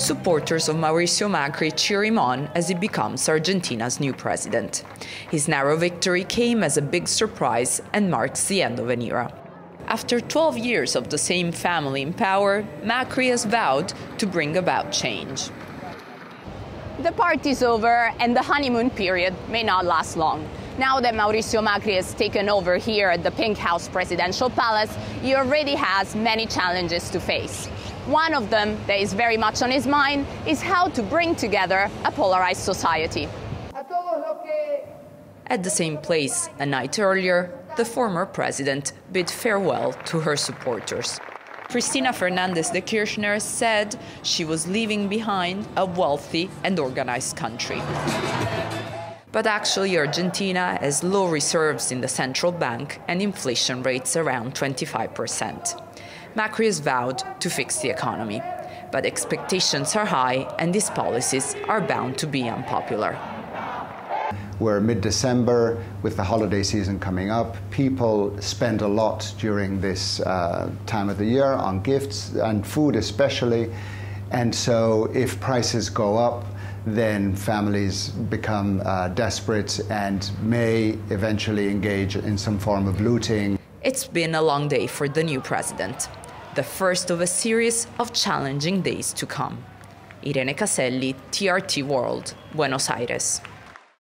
supporters of Mauricio Macri cheer him on as he becomes Argentina's new president. His narrow victory came as a big surprise and marks the end of an era. After 12 years of the same family in power, Macri has vowed to bring about change. The party's over and the honeymoon period may not last long. Now that Mauricio Macri has taken over here at the Pink House Presidential Palace, he already has many challenges to face. One of them that is very much on his mind is how to bring together a polarized society. At the same place, a night earlier, the former president bid farewell to her supporters. Cristina Fernandez de Kirchner said she was leaving behind a wealthy and organized country. But actually, Argentina has low reserves in the central bank and inflation rates around 25%. Macri has vowed to fix the economy, but expectations are high and these policies are bound to be unpopular. We're mid December with the holiday season coming up. People spend a lot during this uh, time of the year on gifts and food, especially. And so, if prices go up, then families become uh, desperate and may eventually engage in some form of looting. It's been a long day for the new president, the first of a series of challenging days to come. Irene Caselli, TRT World, Buenos Aires.